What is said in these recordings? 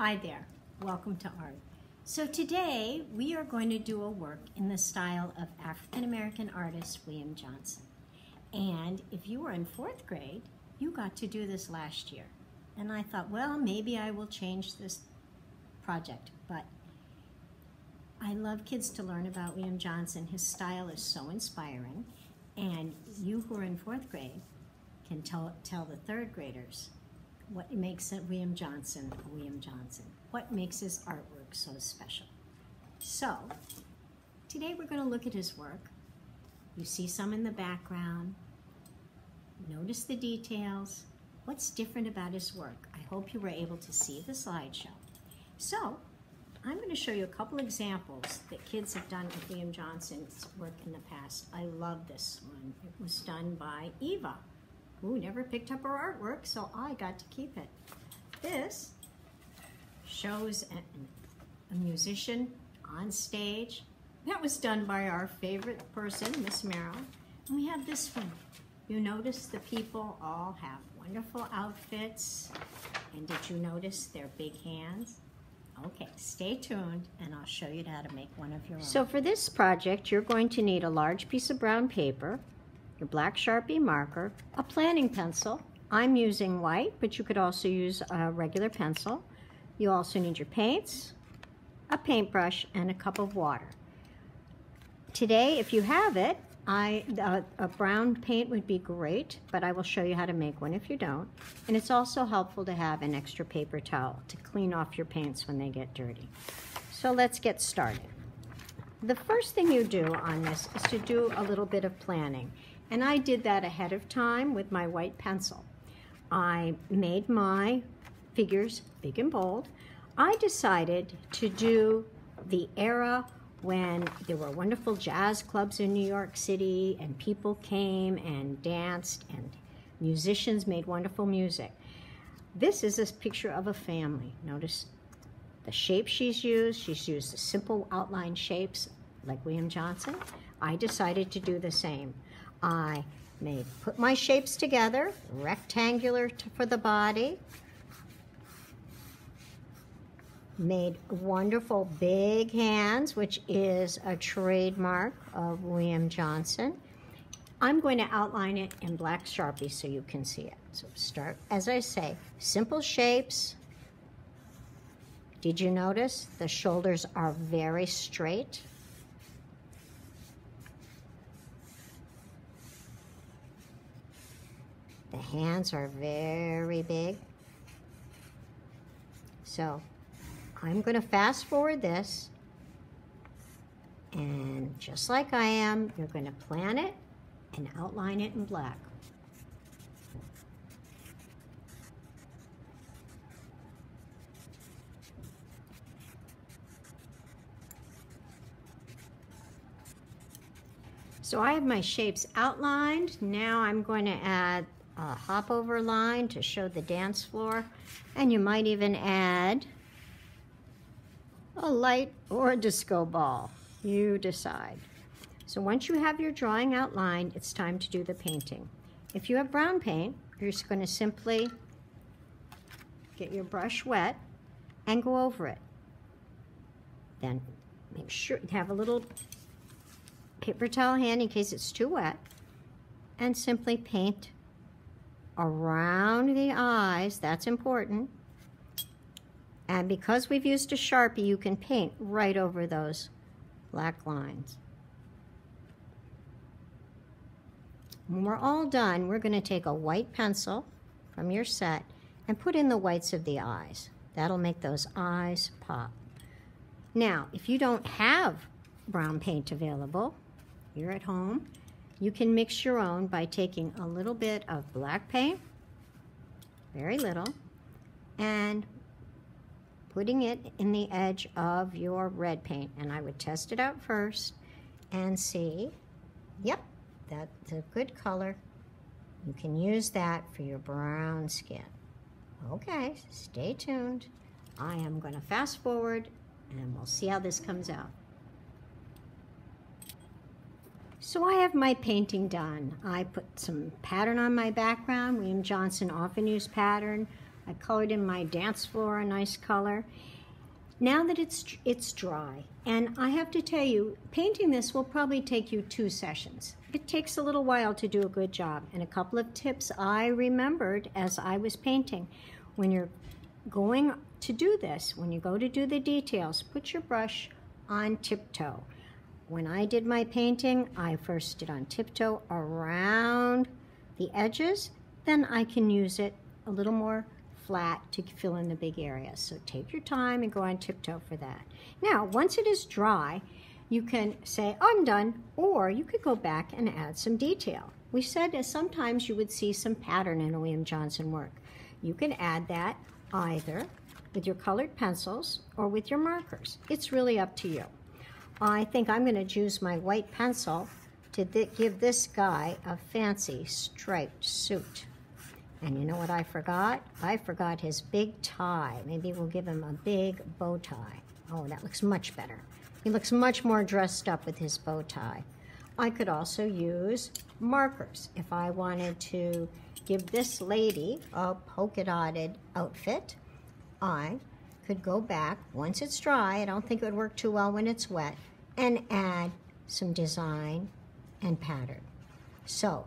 Hi there, welcome to art. So today we are going to do a work in the style of African American artist William Johnson. And if you were in fourth grade, you got to do this last year. And I thought, well, maybe I will change this project, but I love kids to learn about William Johnson. His style is so inspiring. And you who are in fourth grade can tell, tell the third graders what makes William Johnson William Johnson. What makes his artwork so special. So, today we're going to look at his work. You see some in the background. Notice the details. What's different about his work? I hope you were able to see the slideshow. So, I'm going to show you a couple examples that kids have done with William Johnson's work in the past. I love this one. It was done by Eva, who never picked up her artwork, so I got to keep it. This shows a, a musician on stage. That was done by our favorite person, Miss Merrill. And we have this one. You notice the people all have wonderful outfits. And did you notice their big hands? Okay, stay tuned and I'll show you how to make one of your own. So for this project, you're going to need a large piece of brown paper, your black Sharpie marker, a planning pencil. I'm using white, but you could also use a regular pencil. You also need your paints, a paintbrush, and a cup of water. Today, if you have it, I, uh, a brown paint would be great, but I will show you how to make one if you don't. And it's also helpful to have an extra paper towel to clean off your paints when they get dirty. So let's get started. The first thing you do on this is to do a little bit of planning. And I did that ahead of time with my white pencil. I made my figures big and bold. I decided to do the era when there were wonderful jazz clubs in New York City and people came and danced and musicians made wonderful music. This is a picture of a family. Notice the shape she's used. She's used simple outline shapes like William Johnson. I decided to do the same. I made put my shapes together, rectangular for the body, made wonderful big hands, which is a trademark of William Johnson. I'm going to outline it in black Sharpie so you can see it. So start, as I say, simple shapes. Did you notice the shoulders are very straight? The hands are very big. So I'm going to fast forward this. And just like I am, you're going to plan it and outline it in black. So I have my shapes outlined. Now I'm going to add a hop over line to show the dance floor. And you might even add a light, or a disco ball. You decide. So once you have your drawing outlined, it's time to do the painting. If you have brown paint, you're just going to simply get your brush wet and go over it. Then make sure you have a little paper towel handy in case it's too wet and simply paint around the eyes, that's important, and because we've used a Sharpie, you can paint right over those black lines. When we're all done, we're going to take a white pencil from your set and put in the whites of the eyes. That'll make those eyes pop. Now, if you don't have brown paint available, you're at home, you can mix your own by taking a little bit of black paint, very little, and putting it in the edge of your red paint. And I would test it out first and see, yep, that's a good color. You can use that for your brown skin. Okay, stay tuned. I am going to fast forward and we'll see how this comes out. So I have my painting done. I put some pattern on my background. William Johnson often used pattern I colored in my dance floor a nice color. Now that it's it's dry, and I have to tell you, painting this will probably take you two sessions. It takes a little while to do a good job, and a couple of tips I remembered as I was painting. When you're going to do this, when you go to do the details, put your brush on tiptoe. When I did my painting, I first did on tiptoe around the edges, then I can use it a little more flat to fill in the big areas. So take your time and go on tiptoe for that. Now, once it is dry, you can say, oh, I'm done, or you could go back and add some detail. We said that sometimes you would see some pattern in a William Johnson work. You can add that either with your colored pencils or with your markers. It's really up to you. I think I'm going to use my white pencil to th give this guy a fancy striped suit. And you know what I forgot? I forgot his big tie. Maybe we'll give him a big bow tie. Oh, that looks much better. He looks much more dressed up with his bow tie. I could also use markers if I wanted to give this lady a polka dotted outfit. I could go back, once it's dry, I don't think it would work too well when it's wet, and add some design and pattern. So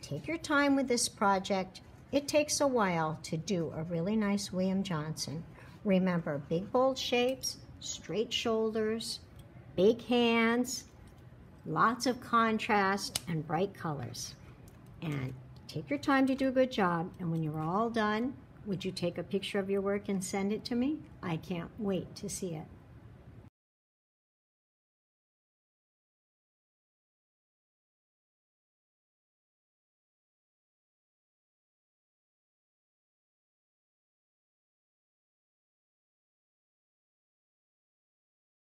take your time with this project. It takes a while to do a really nice William Johnson. Remember, big bold shapes, straight shoulders, big hands, lots of contrast, and bright colors. And take your time to do a good job, and when you're all done, would you take a picture of your work and send it to me? I can't wait to see it.